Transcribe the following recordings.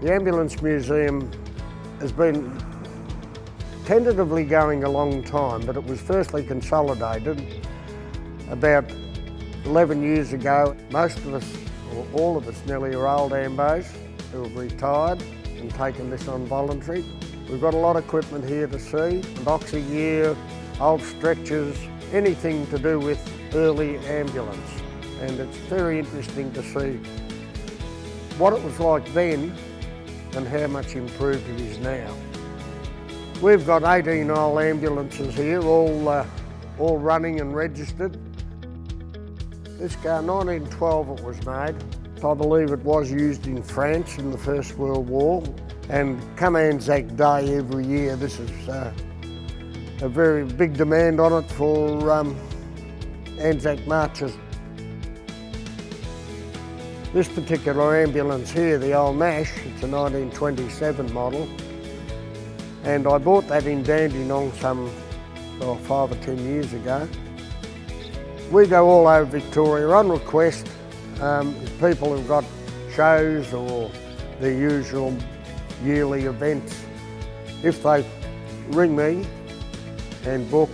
The Ambulance Museum has been tentatively going a long time, but it was firstly consolidated about 11 years ago. Most of us, or all of us nearly, are old ambos who have retired and taken this on voluntary. We've got a lot of equipment here to see, oxy gear, old stretchers, anything to do with early ambulance. And it's very interesting to see what it was like then and how much improved it is now. We've got 18 old ambulances here, all, uh, all running and registered. This car, 1912 it was made. I believe it was used in France in the First World War. And come Anzac Day every year, this is uh, a very big demand on it for um, Anzac marches. This particular ambulance here, the old Nash, it's a 1927 model, and I bought that in Dandenong some well, five or ten years ago. We go all over Victoria on request. Um, people who've got shows or their usual yearly events, if they ring me and book,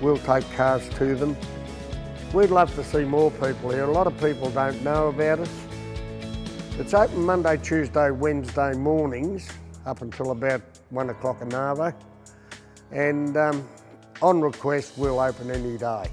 we'll take cars to them. We'd love to see more people here. A lot of people don't know about us. It's open Monday, Tuesday, Wednesday mornings up until about one o'clock an hour. And um, on request, we'll open any day.